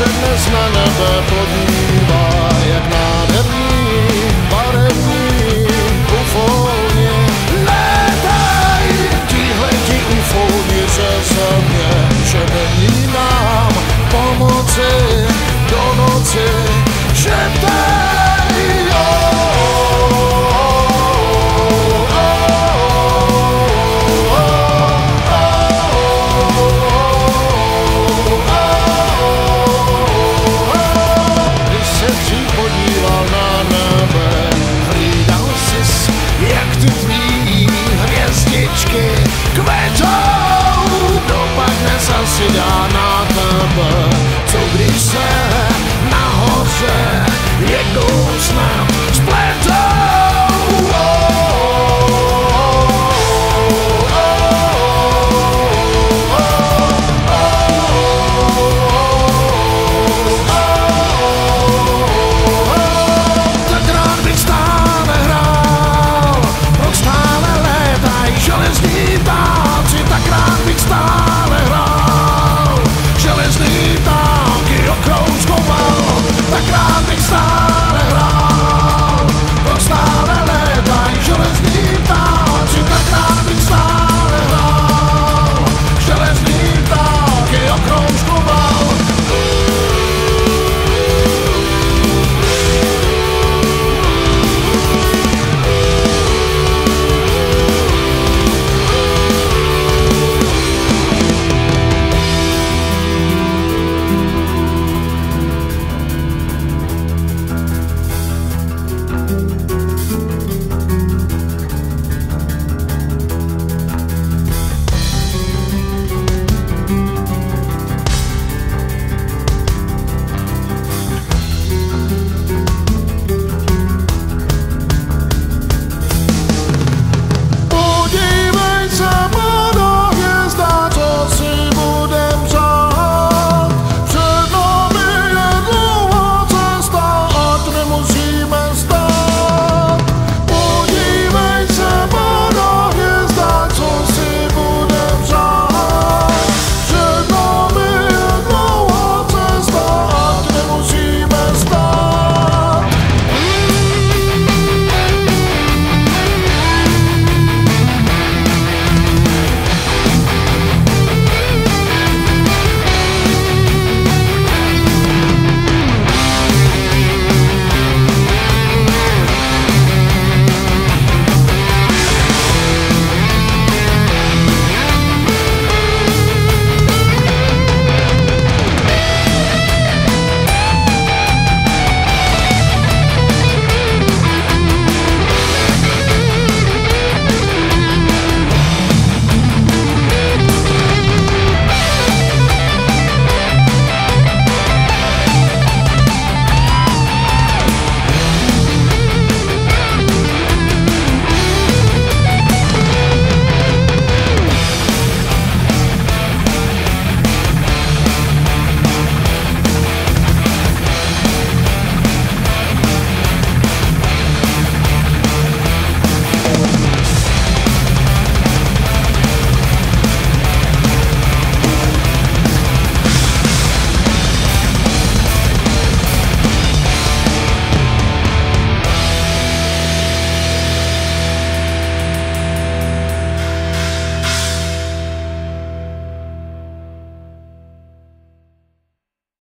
se dnes na nebe podívá, jak nádherný, barevný, ufolně. Létaj, tihleti ufolni se ze mě, že není nám pomoci.